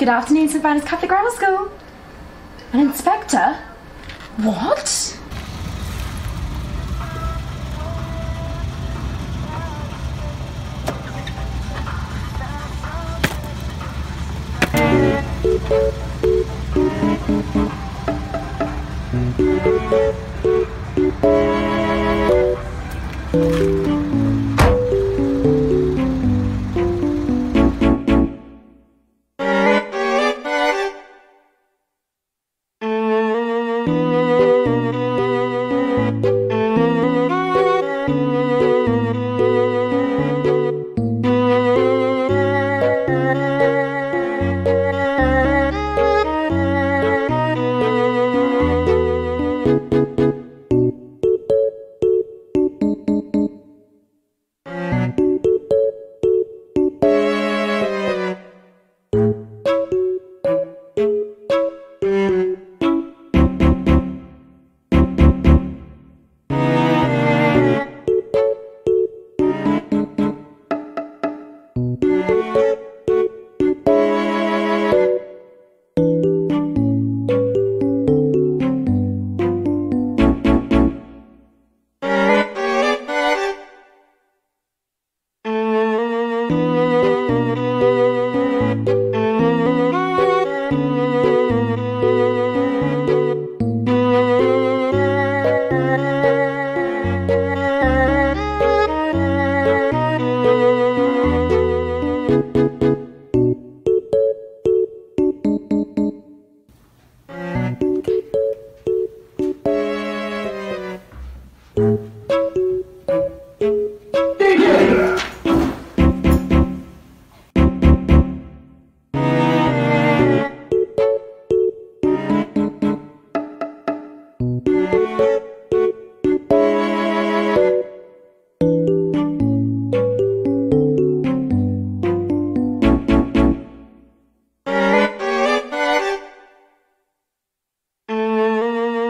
Good afternoon, St. Vitus Catholic Grammar School. An inspector? What? Música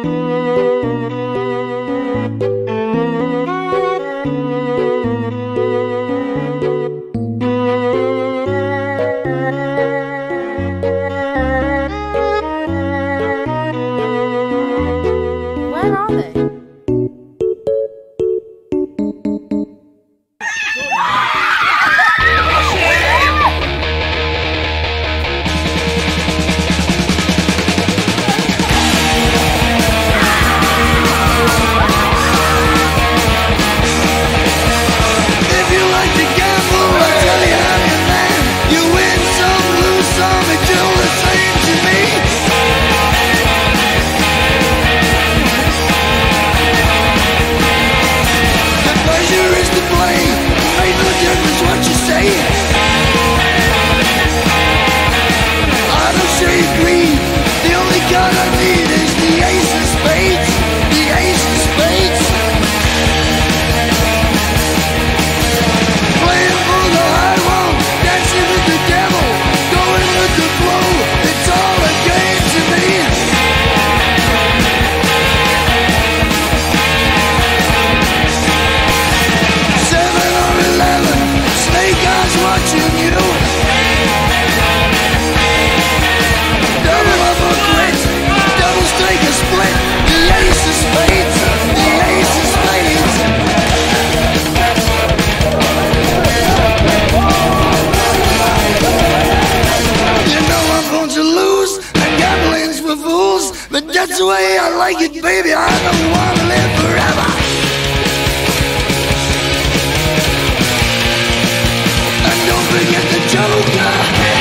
Música way I like it, baby. I don't wanna live forever. And don't forget the joker.